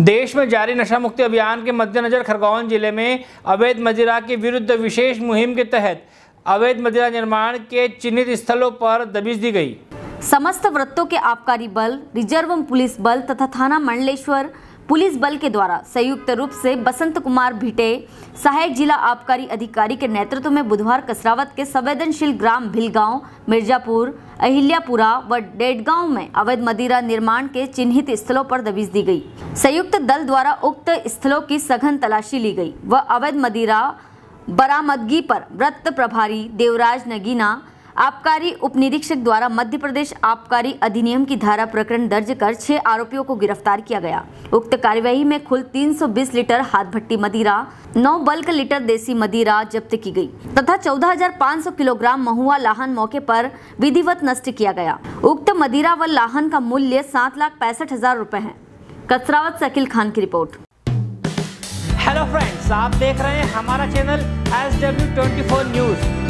देश में जारी नशा मुक्ति अभियान के मद्देनजर खरगोन ज़िले में अवैध मदिरा के विरुद्ध विशेष मुहिम के तहत अवैध मदिरा निर्माण के चिन्हित स्थलों पर दबिश दी गई। समस्त व्रतों के आबकारी बल, रिज़र्व पुलिस बल तथा थाना मंडलेश्वर पुलिस बल के द्वारा संयुक्त रूप से बसंत कुमार भिटे, सहायक जिला आबकारी अधिकारी के नेतृत्व में बुधवार कसरावत के संवेदनशील ग्राम भिलगांव, मिर्जापुर, अहिल्यापुरा व डेडगांव में अवैध मदिरा निर्माण के चिन्हित स्थलों पर दबिश दी गई। संयुक्त दल द्वारा उक्त स्थलों की सघन तलाशी ली गई व अवैध मदिरा बरामदगी पर वृत्त प्रभारी देवराज नगीना आबकारी उप निरीक्षक द्वारा मध्य प्रदेश आबकारी अधिनियम की धारा प्रकरण दर्ज कर छह आरोपियों को गिरफ़्तार किया गया। उक्त कार्यवाही में कुल 320 लीटर हाथ भट्टी मदिरा 9 बल्क लीटर देसी मदिरा जब्त की गई तथा 14,500 किलोग्राम महुआ लाहन मौके पर विधिवत नष्ट किया गया। उक्त मदिरा व लाहन का मूल्य सात लाख पैंसठ हज़ार रूपए है। कसरावत शकील खान की रिपोर्ट। हेलो फ्रेंड्स आप देख रहे हैं हमारा channel S W twenty four news